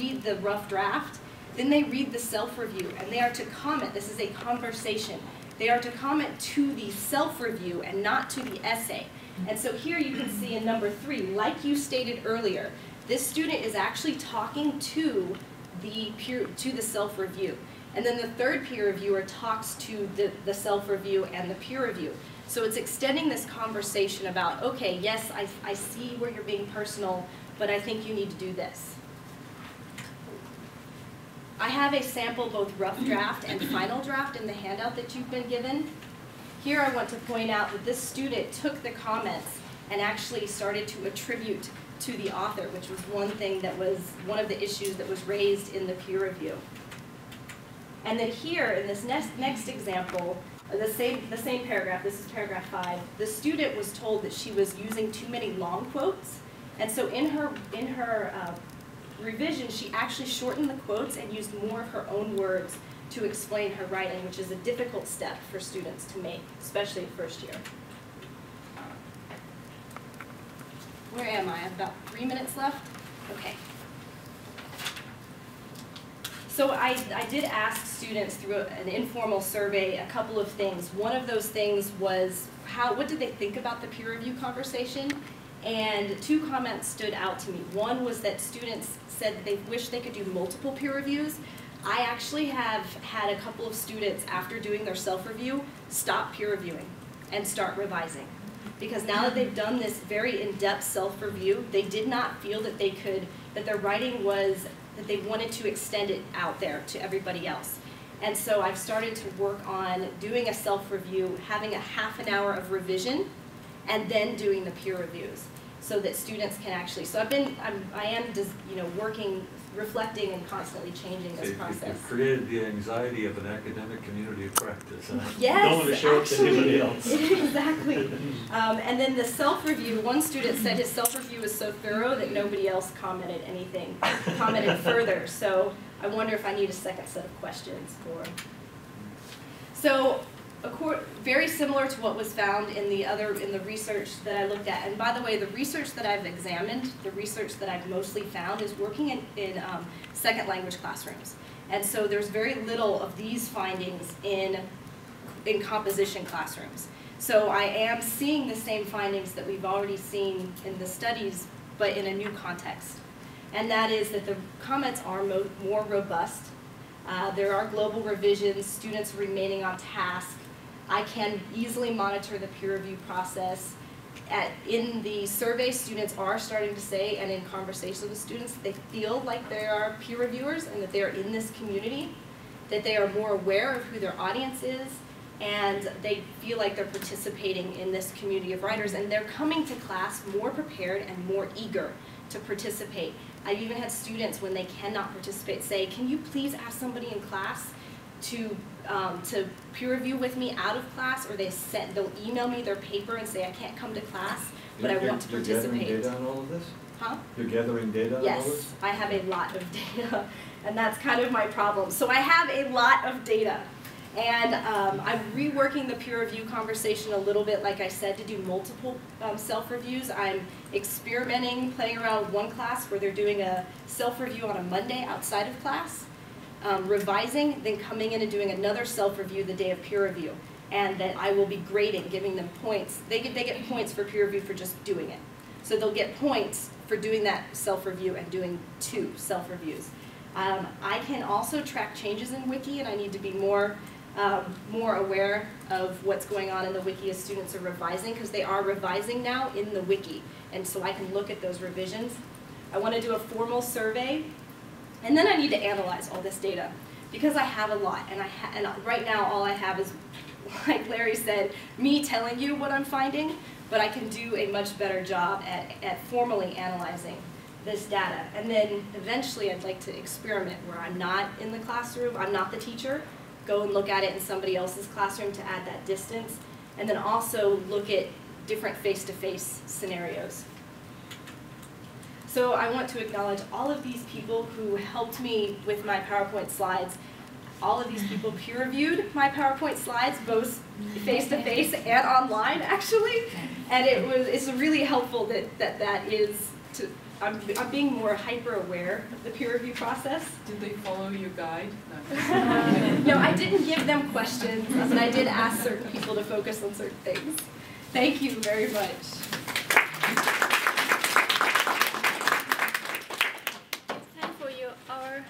read the rough draft, then they read the self-review, and they are to comment, this is a conversation. They are to comment to the self-review and not to the essay. And so here you can see in number three, like you stated earlier, this student is actually talking to the peer, to the self-review. And then the third peer reviewer talks to the, the self-review and the peer review. So it's extending this conversation about, okay, yes, I, I see where you're being personal, but I think you need to do this. I have a sample both rough draft and final draft in the handout that you've been given. Here I want to point out that this student took the comments and actually started to attribute to the author, which was one thing that was one of the issues that was raised in the peer review. And then here in this next, next example, the same, the same paragraph, this is paragraph five, the student was told that she was using too many long quotes. And so in her, in her uh, revision, she actually shortened the quotes and used more of her own words to explain her writing, which is a difficult step for students to make, especially first year. Where am I? I have about three minutes left? Okay. So I, I did ask students through an informal survey a couple of things. One of those things was how, what did they think about the peer review conversation? And two comments stood out to me. One was that students said they wish they could do multiple peer reviews. I actually have had a couple of students, after doing their self-review, stop peer reviewing and start revising. Because now that they've done this very in-depth self-review, they did not feel that they could, that their writing was, that they wanted to extend it out there to everybody else. And so I've started to work on doing a self-review, having a half an hour of revision, and then doing the peer reviews so that students can actually, so I've been, I'm, I am just, you know, working, reflecting and constantly changing this It- it- process. You've created the anxiety of an academic community of practice, huh? Yes, Don't want to show it to anybody else. exactly. Um, and then the self-review, one student said his self-review was so thorough that nobody else commented anything, commented further. So I wonder if I need a second set of questions for. So, accord, very similar to what was found in the other, in the research that I looked at. And by the way, the research that I've examined, the research that I've mostly found is working in, in um, second language classrooms. And so there's very little of these findings in, in composition classrooms. So I am seeing the same findings that we've already seen in the studies, but in a new context. And that is that the comments are mo more robust. Uh, there are global revisions, students remaining on task. I can easily monitor the peer review process. At, in the survey, students are starting to say, and in conversations with students, they feel like they are peer reviewers and that they are in this community, that they are more aware of who their audience is, and they feel like they're participating in this community of writers, and they're coming to class more prepared and more eager to participate. I've even had students, when they cannot participate, say, can you please ask somebody in class to, um, to peer review with me out of class, or they send, they'll email me their paper and say, I can't come to class, but I You're- want to You're participate. gathering data on all of this? Huh? You're gathering data on all this? Yes, I have a lot of data, and that's kind of my problem. So I have a lot of data. And um, I'm reworking the peer review conversation a little bit, like I said, to do multiple um, self-reviews. I'm experimenting, playing around with one class where they're doing a self-review on a Monday outside of class, um, revising, then coming in and doing another self-review the day of peer review. And that I will be grading, giving them points. They get, they get points for peer review for just doing it. So they'll get points for doing that self-review and doing two self-reviews. Um, I can also track changes in Wiki, and I need to be more, um, more aware of what's going on in the Wiki as students are revising, because they are revising now in the Wiki, and so I can look at those revisions. I want to do a formal survey, and then I need to analyze all this data, because I have a lot, and, I and right now all I have is, like Larry said, me telling you what I'm finding, but I can do a much better job at, at formally analyzing this data. And then eventually I'd like to experiment where I'm not in the classroom, I'm not the teacher, go and look at it in somebody else's classroom to add that distance, and then also look at different face-to-face scenarios. So I want to acknowledge all of these people who helped me with my PowerPoint slides. All of these people peer reviewed my PowerPoint slides, both face-to-face and online, actually. And it was, it's really helpful that that, that is to, I'm, I'm being more hyper aware of the peer review process. Did they follow your guide? No, I didn't give them questions, and I did ask certain people to focus on certain things. Thank you very much. It's time for you, our,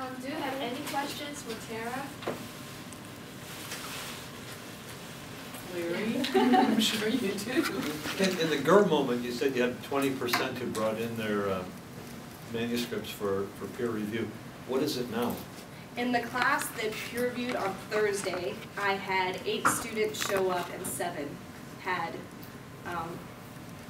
um, do you have any questions for Tara? Larry, I'm sure you do. In, in the GER moment, you said you had twenty percent who brought in their um, manuscripts for, for peer review. What is it now? In the class that peer reviewed on Thursday, I had eight students show up and seven had,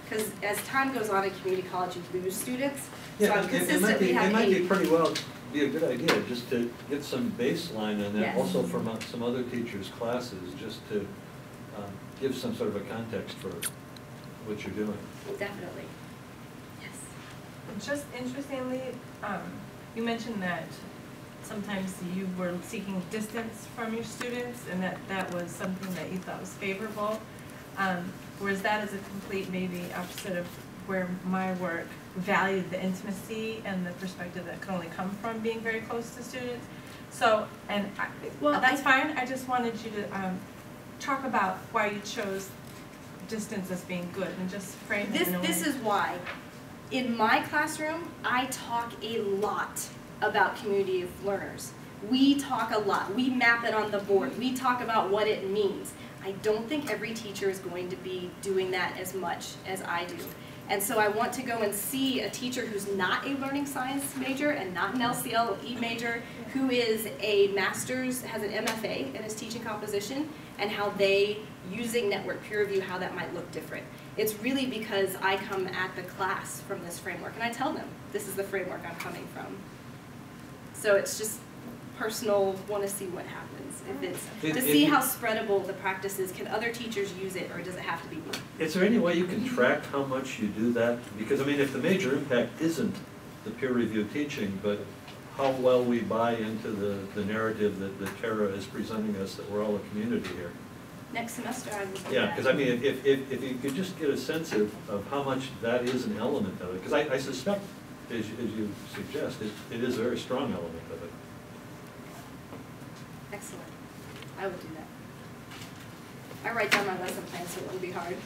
because as time goes on in community college, you lose students. So Yeah, I've it- it might consistently be, had it might be pretty well, be a good idea, just to get some baseline on that, Yes. also from uh, some other teachers' classes, just to um, give some sort of a context for what you're doing. Definitely. Yes. Just interestingly, um, you mentioned that sometimes you were seeking distance from your students and that that was something that you thought was favorable. Um, whereas that is a complete maybe opposite of where my work valued the intimacy and the perspective that could only come from being very close to students. So, and I, Well, that's I- fine, I just wanted you to, um, talk about why you chose distance as being good and just frame This, a way. this is why. In my classroom, I talk a lot about community of learners. We talk a lot. We map it on the board. We talk about what it means. I don't think every teacher is going to be doing that as much as I do. And so I want to go and see a teacher who's not a learning science major and not an LCLE major, who is a master's, has an MFA and is teaching composition, and how they, using network peer review, how that might look different. It's really because I come at the class from this framework, and I tell them, this is the framework I'm coming from. So it's just personal, want to see what happens. If it's, If- to if see you- how spreadable the practice is, can other teachers use it, or does it have to be me? Is there any way you can track how much you do that? Because, I mean, if the major impact isn't the peer review teaching, but how well we buy into the, the narrative that, that Tara is presenting us, that we're all a community here. Next semester, I will do Yeah, because I mean, if, if, if you could just get a sense of, of how much that is an element of it, because I, I suspect, as, you- as you suggest, it, it is a very strong element of it. Excellent. I will do that. I write down my lesson plan so it won't be hard.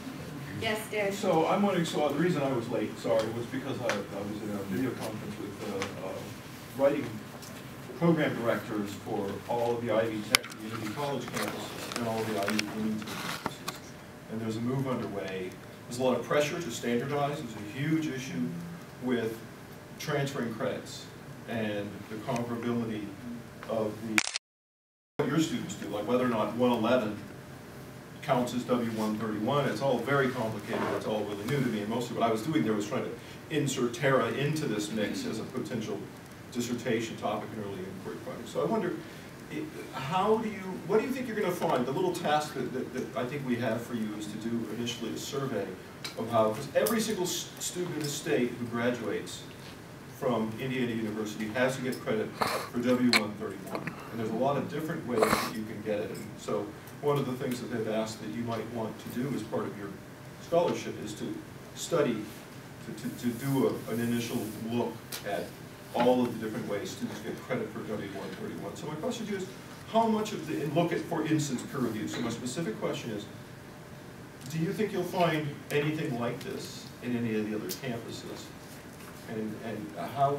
Yes, Dan? So I'm wondering, so the reason I was late, sorry, was because I, I was in a video conference with, uh, uh, writing program directors for all of the Ivy Tech community college campuses and all of the Ivy Bloomington campuses. And there's a move underway, there's a lot of pressure to standardize, there's a huge issue with transferring credits and the comparability of the, your students do, like whether or not one eleven counts as W one thirty-one, it's all very complicated, it's all really new to me, and mostly what I was doing there was trying to insert Tara into this mix as a potential dissertation topic in early inquiry finding. So I wonder, how do you, what do you think you're gonna find? The little task that, that, that I think we have for you is to do initially a survey of how, because every single student in the state who graduates from Indiana University has to get credit for W one thirty-one. And there's a lot of different ways that you can get it. And so one of the things that they've asked that you might want to do as part of your scholarship is to study, to, to, to do a, an initial look at all of the different ways students get credit for W one thirty-one. So my question to you is, how much of the, and look at, for instance, peer review. So my specific question is, do you think you'll find anything like this in any of the other campuses? And, and how,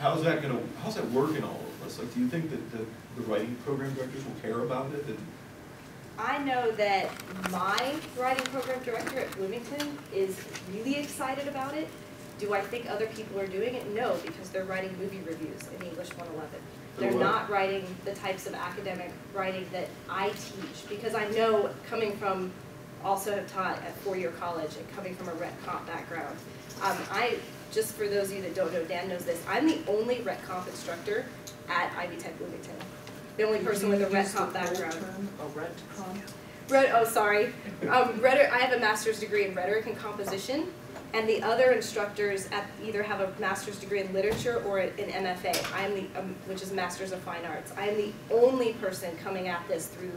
how's that gonna, how's that work in all of this? Like, do you think that the, the writing program directors will care about it? And I know that my writing program director at Bloomington is really excited about it. Do I think other people are doing it? No, because they're writing movie reviews in English 111. They're They're what? not writing the types of academic writing that I teach, because I know, coming from, also have taught at four-year college and coming from a rhet comp background. Um, I, just for those of you that don't know, Dan knows this, I'm the only rhet comp instructor at Ivy Tech Bloomington. The only person with a rhet comp background. A rent con? Red, oh, sorry. Um, rhetoric, I have a master's degree in rhetoric and composition, and the other instructors at either have a master's degree in literature or an MFA. I am the, um, which is Masters of Fine Arts. I am the only person coming at this through,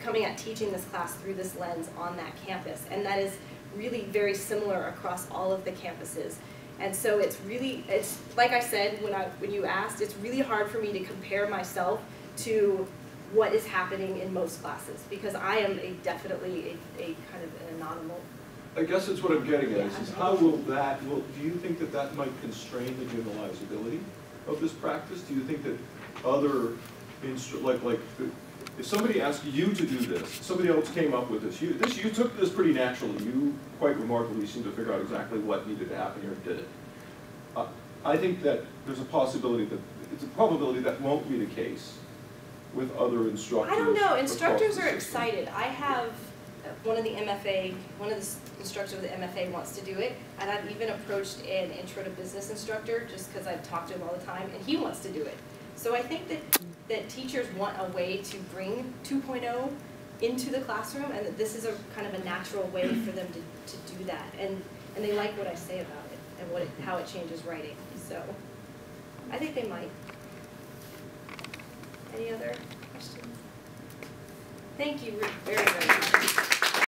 coming at teaching this class through this lens on that campus, and that is really very similar across all of the campuses. And so it's really, it's, like I said, when I, when you asked, it's really hard for me to compare myself to what is happening in most classes, because I am a definitely a, a kind of an anomaly. I guess that's what I'm getting at, is, is how will that, will, do you think that that might constrain the generalizability of this practice? Do you think that other like, like, the- if somebody asked you to do this, somebody else came up with this, you, this, you took this pretty naturally, you quite remarkably seemed to figure out exactly what needed to happen here and did it. Uh, I think that there's a possibility that, it's a probability that won't be the case with other instructors I don't know, instructors are excited. I have, one of the MFA, one of the instructors of the MFA wants to do it, and I've even approached an intro to business instructor, just because I've talked to him all the time, and he wants to do it. So I think that, that teachers want a way to bring 2.0 into the classroom, and that this is a kind of a natural way mm-hmm. for them to, to do that. And, and they like what I say about it, and what, it- how it changes writing, so I think they might. Any other questions? Thank you very, very much.